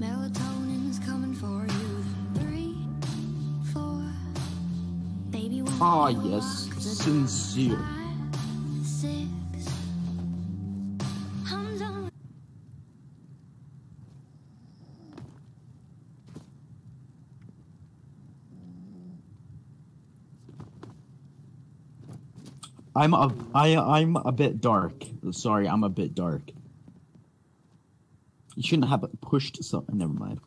Melatonin's coming for you. Three, four. Baby, won't Ah, yes, Sinseer. five, six. I'm done. I'm a I I'm a bit dark. Sorry, I'm a bit dark. You shouldn't have pushed so never mind.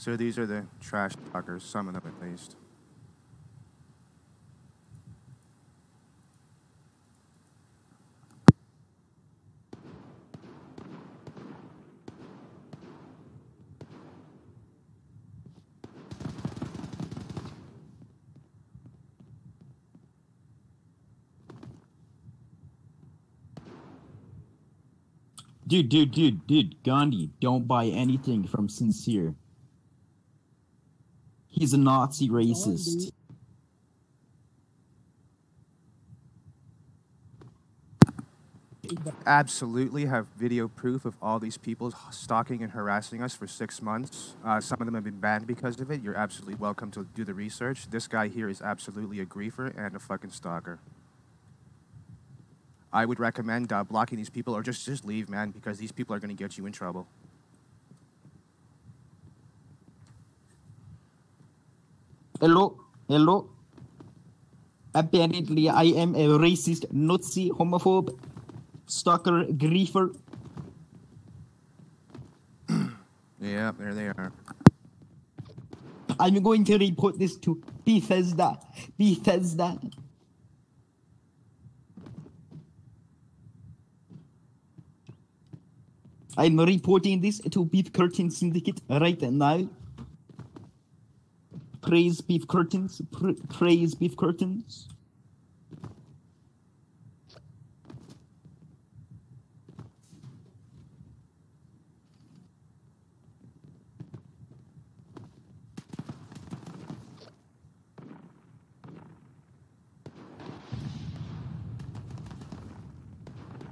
So these are the trash talkers, some of them at least. Dude, dude, dude, dude, Gandhi, don't buy anything from Sinseer. He's a Nazi racist. Absolutely have video proof of all these people stalking and harassing us for six months. Uh, some of them have been banned because of it. You're absolutely welcome to do the research. This guy here is absolutely a griefer and a fucking stalker. I would recommend uh, blocking these people or just just leave, man, because these people are going to get you in trouble. Hello, hello. Apparently, I am a racist, Nazi, homophobe, stalker, griefer. Yeah, there they are. I'm going to report this to Bethesda. Bethesda. I'm reporting this to Beef Curtain Syndicate right now. Praise Beef Curtains. Pr- praise Beef Curtains.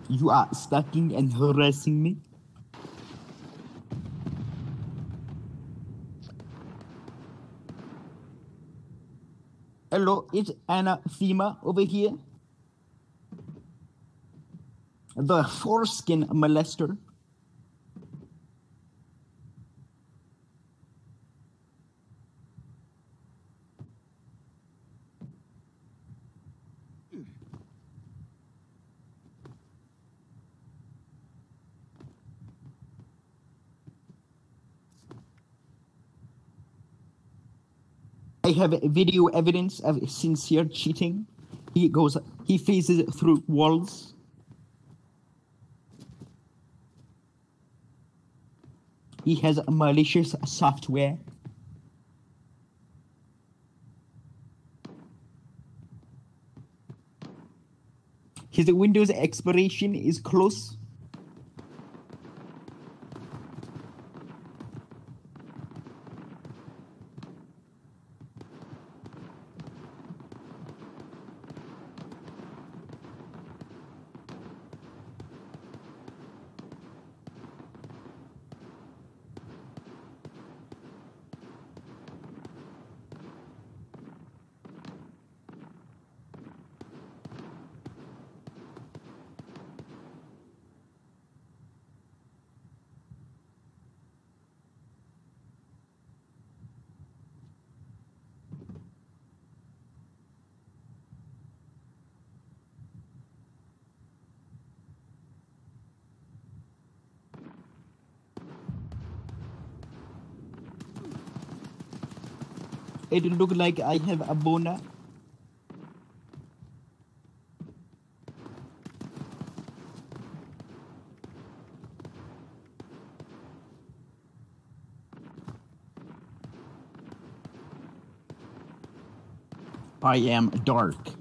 You are stalking and harassing me. Hello, it's Anathema over here. The foreskin molester. I have video evidence of Sinseer cheating. He goes, he phases through walls. He has malicious software. His Windows expiration is close. It look like I have a boner. I am dark.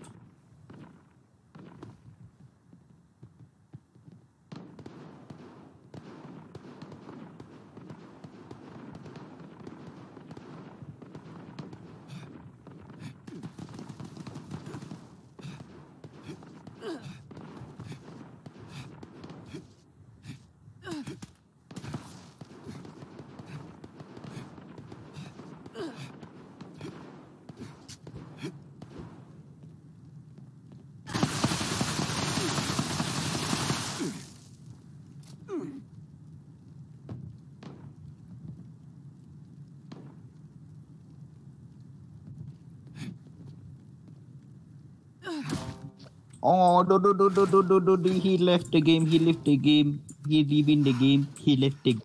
Oh, do, do, do, do, do, do, do, he left the game. He left the game. He leaving the game. He left the